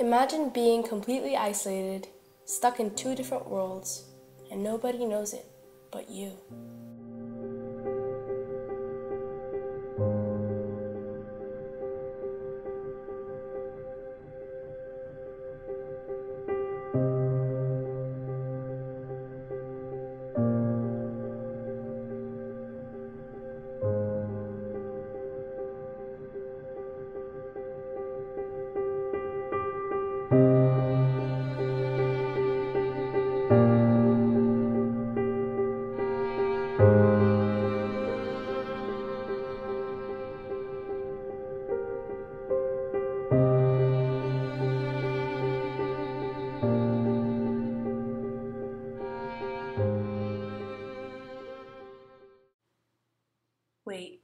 Imagine being completely isolated, stuck in two different worlds, and nobody knows it but you. Wait.